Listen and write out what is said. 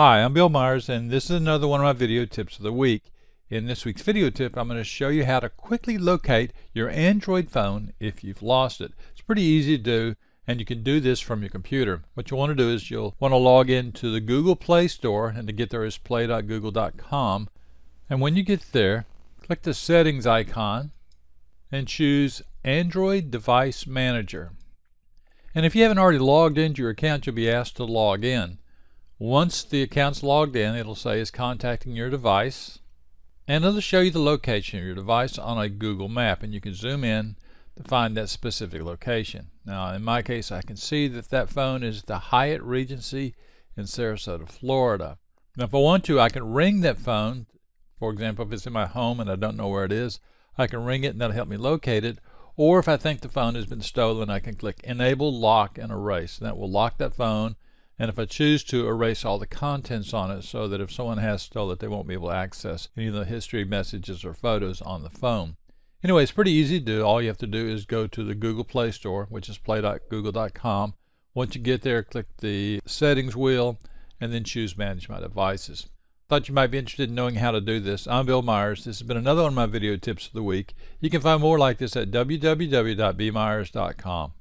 Hi, I'm Bill Myers and this is another one of my video tips of the week. In this week's video tip, I'm going to show you how to quickly locate your Android phone if you've lost it. It's pretty easy to do and you can do this from your computer. What you want to do is you'll want to log into the Google Play Store and to get there is play.google.com and when you get there, click the settings icon and choose Android Device Manager. And if you haven't already logged into your account, you'll be asked to log in. Once the account's logged in, it'll say it's contacting your device, and it'll show you the location of your device on a Google map, and you can zoom in to find that specific location. Now, in my case, I can see that that phone is the Hyatt Regency in Sarasota, Florida. Now, if I want to, I can ring that phone. For example, if it's in my home and I don't know where it is, I can ring it and that'll help me locate it. Or if I think the phone has been stolen, I can click Enable Lock and Erase. And that will lock that phone and if I choose to erase all the contents on it so that if someone has stole it they won't be able to access any of the history messages or photos on the phone. Anyway, it's pretty easy to do. All you have to do is go to the Google Play Store, which is play.google.com. Once you get there, click the settings wheel and then choose Manage My Devices. Thought you might be interested in knowing how to do this. I'm Bill Myers. This has been another one of my video tips of the week. You can find more like this at www.bmyers.com.